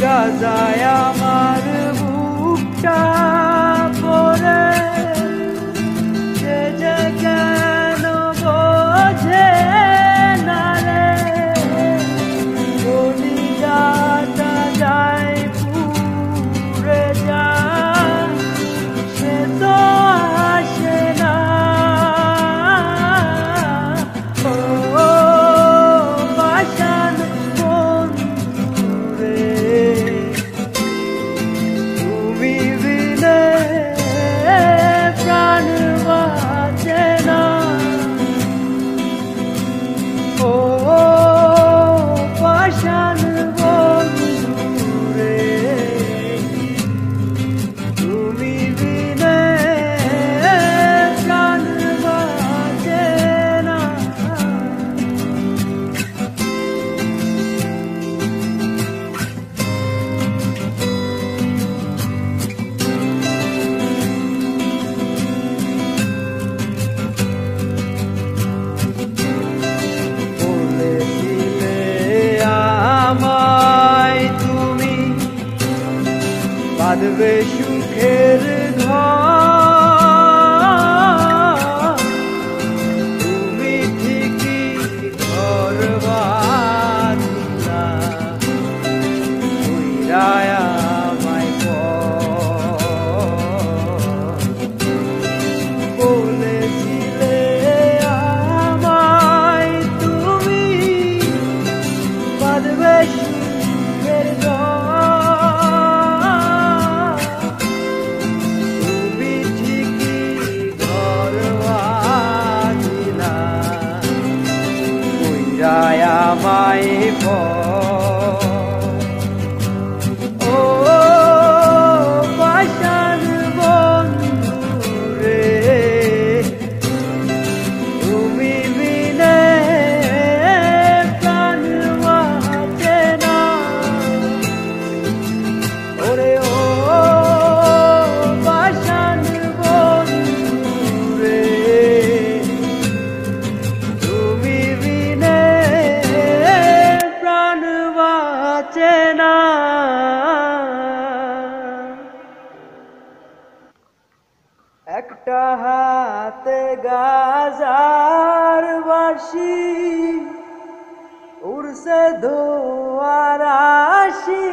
cazaya maruf cazaya করবে সুখের ঘর Am I Ipoh একটা হাতে গাজার বাসি উড়ছে ধোয়ার আশি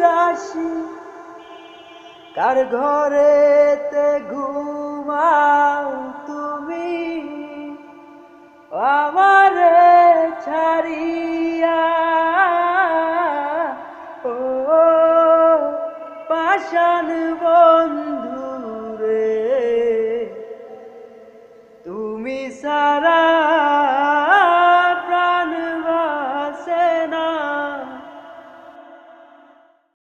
রাশি কার ঘরেতে ঘুমাও তুমি? আমার ছাড়িয়া, ও পাশান বন্ধু sara